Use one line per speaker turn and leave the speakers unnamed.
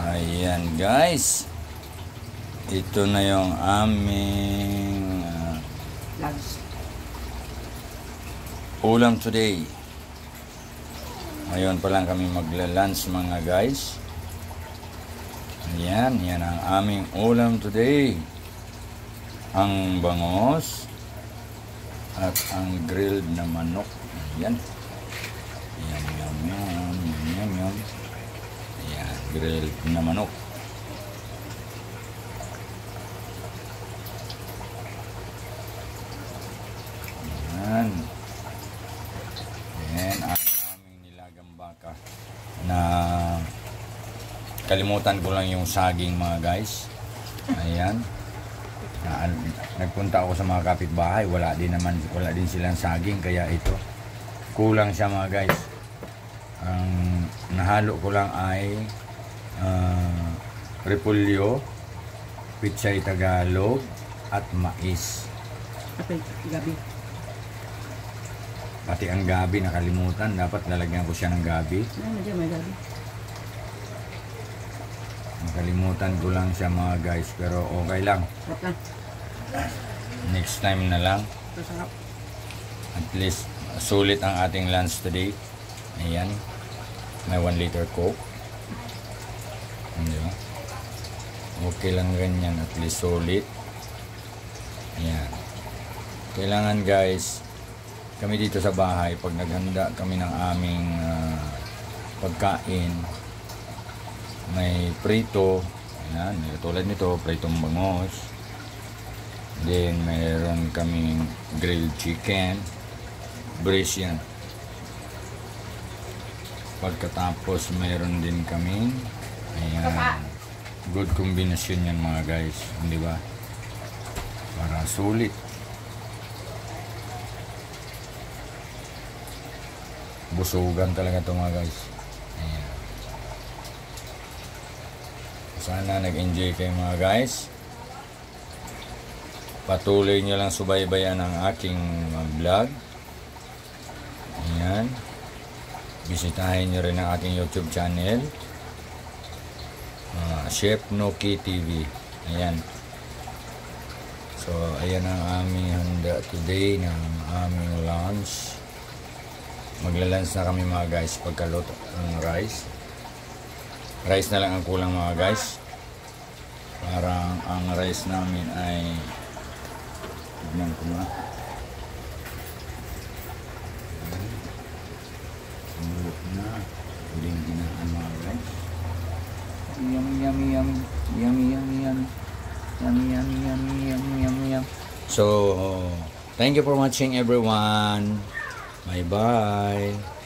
Ayan guys. Ito na yung aming
Lunch.
ulam today. Ngayon pa lang kami magla-lunch mga guys. Ayan, yan ang aming ulam today. Ang bangos at ang grilled na manok. Ayan. Yan, yan, yan, yan, yan, yan. Grilled na manok. Ayan. Ayan ang aming nilagang baka na kalimutan ko lang yung saging mga guys. Ayan. Na, nagpunta ako sa mga kapitbahay, wala din naman wala din silang saging kaya ito kulang siya mga guys. Ang nahalo ko lang ay ah, repolyo, pitsay Tagalog at mais.
Okay, gabi.
Pati ang gabi nakalimutan, dapat lalagyan ko siya ng gabi.
Ano dyan, may gabi.
Nakalimutan ko lang siya mga guys, pero okay lang.
Lang.
Next time na lang. At least sulit ang ating lunch today. Ayan. May 1 liter coke. Hindi ba? Okay lang ganyan. At least sulit. Ayan. Kailangan guys, kami dito sa bahay, pag naghanda kami ng aming ah, pagkain, may prito. Ayan. Tulad nito, pritong bangos. Then, mayroon kaming grilled chicken. Brace yan. Pagkatapos, mayroon din kaming ayan, good combination yan mga guys. Di ba? Para sulit. Busugan talaga to mga guys. Ayan. Sana nag-enjoy kayo mga guys patuloy nyo lang subaybayan ang aking uh, vlog. Ayan. Bisitahin nyo rin ang aking YouTube channel. Chef Noki TV. Ayan. So, ayan ang aming handa today ng aming lunch. Magla-lunch na kami mga guys pagkaluto ng rice. Rice na lang ang kulang mga guys. Parang ang rice namin ay Tignan ko nga. Yummy, yummy, yummy. Yummy, yummy, yummy. Yummy, yummy, yummy, yummy, yummy, yummy. So, thank you for watching everyone. Bye-bye.